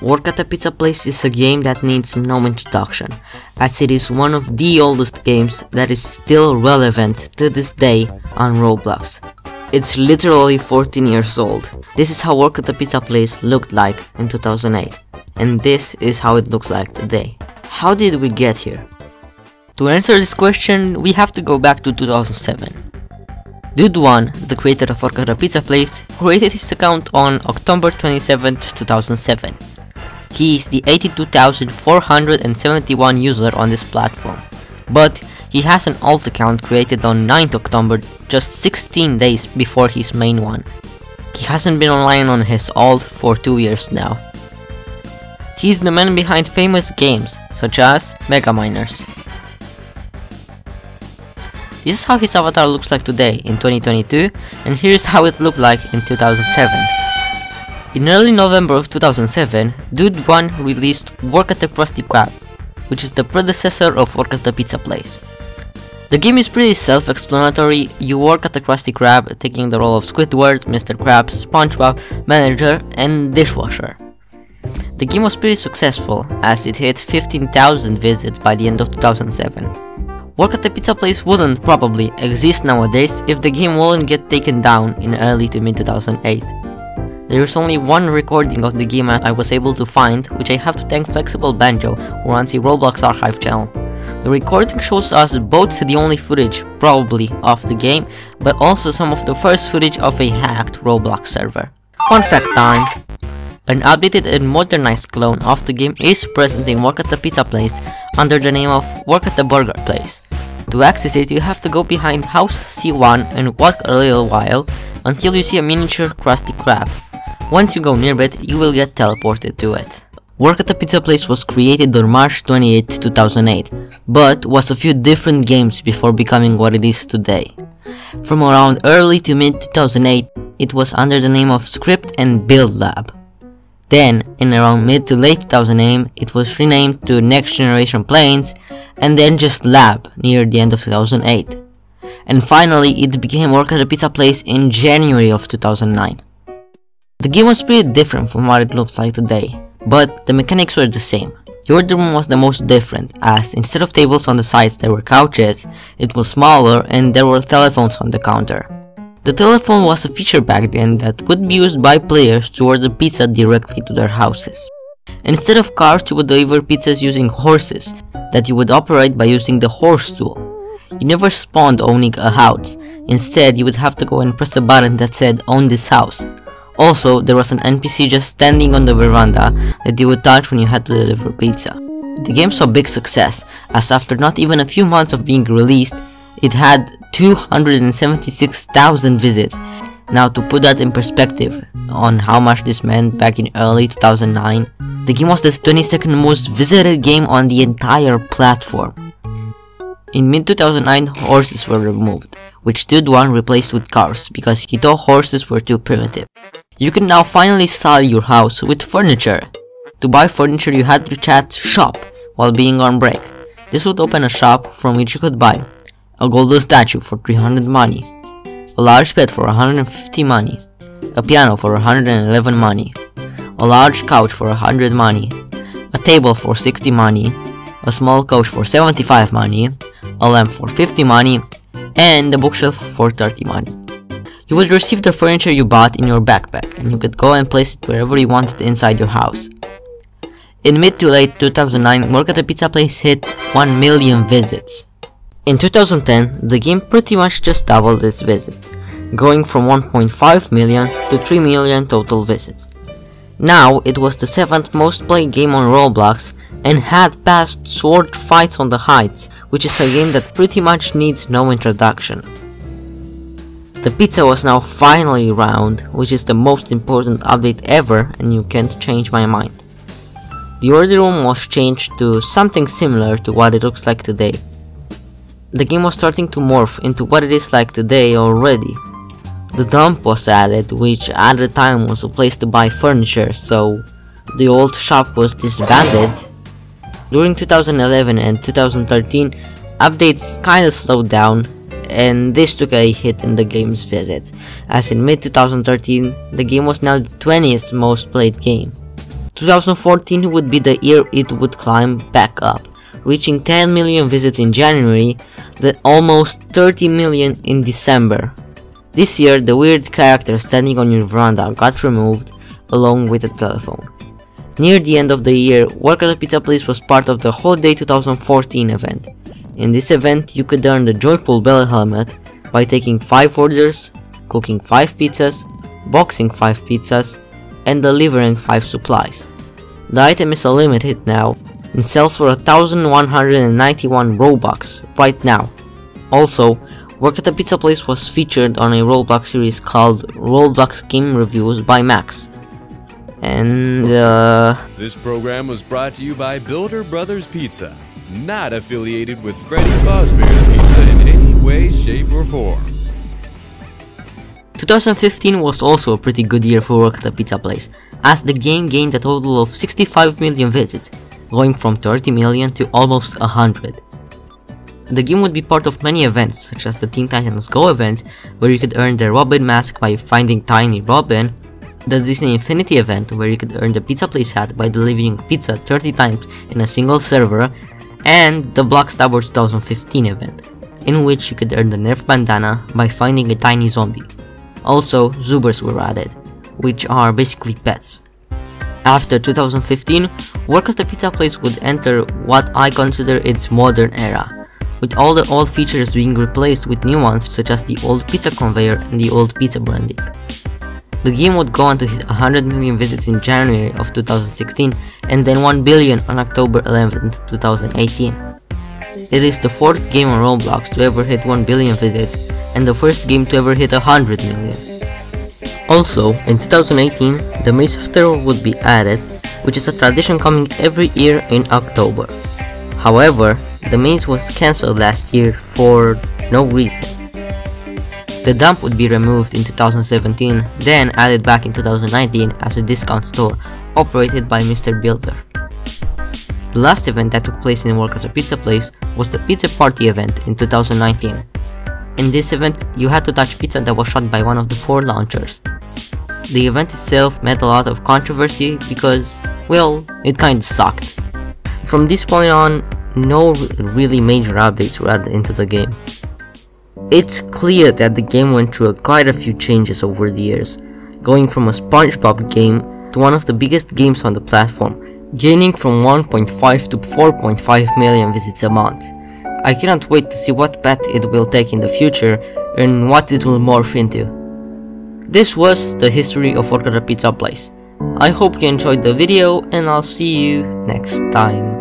Work at a Pizza Place is a game that needs no introduction, as it is one of the oldest games that is still relevant to this day on Roblox. It's literally 14 years old. This is how Work at a Pizza Place looked like in 2008, and this is how it looks like today. How did we get here? To answer this question, we have to go back to 2007. Dued1, the creator of Work at a Pizza Place, created his account on October 27, 2007. He is the 82,471 user on this platform. But he has an alt account created on 9th October, just 16 days before his main one. He hasn't been online on his alt for 2 years now. He's the man behind famous games, such as Mega Miners. This is how his avatar looks like today in 2022 and here's how it looked like in 2007. In early November of 2007, Dued1 released Work at the Krusty Krab, which is the predecessor of Work at the Pizza Place. The game is pretty self-explanatory, you work at the Krusty Krab, taking the role of Squidward, Mr. Krabs, SpongeBob, manager, and dishwasher. The game was pretty successful, as it hit 15,000 visits by the end of 2007. Work at the Pizza Place wouldn't probably exist nowadays if the game wouldn't get taken down in early to mid 2008. There's only one recording of the game I was able to find, which I have to thank Flexible Banjo, who runs the Roblox archive channel. The recording shows us both the only footage, probably, of the game, but also some of the first footage of a hacked Roblox server. Fun fact time! An updated and modernized clone of the game is present in Work at the Pizza Place under the name of Work at the Burger Place. To access it, you have to go behind House C1 and walk a little while until you see a miniature Krusty Krab. Once you go near it, you will get teleported to it. Work at the Pizza Place was created on March 28, 2008, but was a few different games before becoming what it is today. From around early to mid 2008, it was under the name of Script and Build Lab. Then, in around mid to late 2008, it was renamed to Next Generation Planes, and then just Lab near the end of 2008. And finally, it became Work at a Pizza Place in January of 2009. The game was pretty different from what it looks like today, but the mechanics were the same. The order room was the most different, as instead of tables on the sides there were couches, it was smaller and there were telephones on the counter. The telephone was a feature back then that would be used by players to order pizza directly to their houses. Instead of cars, you would deliver pizzas using horses that you would operate by using the horse tool. You never spawned owning a house. Instead, you would have to go and press a button that said own this house. Also, there was an NPC just standing on the veranda that you would touch when you had to deliver pizza. The game saw big success, as after not even a few months of being released, it had 276,000 visits. Now to put that in perspective on how much this meant back in early 2009, the game was the 22nd most visited game on the entire platform. In mid-2009, horses were removed, which Dued1 replaced with cars because he thought horses were too primitive. You can now finally style your house with furniture. To buy furniture you had to chat shop while being on break. This would open a shop from which you could buy a golden statue for 300 money, a large bed for 150 money, a piano for 111 money, a large couch for 100 money, a table for 60 money, a small couch for 75 money, a lamp for 50 money, and a bookshelf for 30 money. You would receive the furniture you bought in your backpack, and you could go and place it wherever you wanted inside your house. In mid to late 2009, Work at the Pizza Place hit 1 million visits. In 2010, the game pretty much just doubled its visits, going from 1.5 million to 3 million total visits. Now, it was the 7th most played game on Roblox and had passed Sword Fights on the Heights, which is a game that pretty much needs no introduction. The pizza was now finally round, which is the most important update ever and you can't change my mind. The order room was changed to something similar to what it looks like today, the game was starting to morph into what it is like today already. The dump was added, which at the time was a place to buy furniture, so the old shop was disbanded. During 2011 and 2013, updates kinda slowed down, and this took a hit in the game's visits, as in mid-2013, the game was now the 20th most played game. 2014 would be the year it would climb back up, reaching 10 million visits in January, then almost 30 million in December. This year, the weird character standing on your veranda got removed, along with the telephone. Near the end of the year, Work at a Pizza Place was part of the Holiday 2014 event. In this event, you could earn the Joyful Bell helmet by taking 5 orders, cooking 5 pizzas, boxing 5 pizzas, and delivering 5 supplies. The item is unlimited now and sells for 1191 Robux right now. Also, Work at the Pizza Place was featured on a Roblox series called Roblox Game Reviews by Max. And uh This program was brought to you by Builder Brothers Pizza, not affiliated with Freddy Fazbear's Pizza in any way, shape, or form. 2015 was also a pretty good year for Work at the Pizza Place, as the game gained a total of 65 million visits, going from 30 million to almost 100. The game would be part of many events, such as the Teen Titans Go event, where you could earn the Robin mask by finding Tiny Robin, the Disney Infinity event, where you could earn the Pizza Place hat by delivering pizza 30 times in a single server, and the Blockstabber 2015 event, in which you could earn the Nerf bandana by finding a tiny zombie. Also, Zubers were added, which are basically pets. After 2015, Work at the Pizza Place would enter what I consider its modern era, with all the old features being replaced with new ones such as the old pizza conveyor and the old pizza branding. The game would go on to hit 100 million visits in January of 2016 and then 1 billion on October 11, 2018. It is the fourth game on Roblox to ever hit 1 billion visits and the first game to ever hit 100 million. Also, in 2018, the Maze of Terror would be added, which is a tradition coming every year in October. However, the maze was cancelled last year for no reason. The dump would be removed in 2017, then added back in 2019 as a discount store operated by Mr. Builder. The last event that took place in Work at a Pizza Place was the Pizza Party event in 2019. In this event, you had to touch pizza that was shot by one of the four launchers. The event itself met a lot of controversy because, well, it kinda sucked. From this point on, no really major updates were added into the game. It's clear that the game went through quite a few changes over the years, going from a SpongeBob game to one of the biggest games on the platform, gaining from 1.5 to 4.5 million visits a month. I cannot wait to see what path it will take in the future and what it will morph into. This was the history of Work at Pizza Place. I hope you enjoyed the video and I'll see you next time.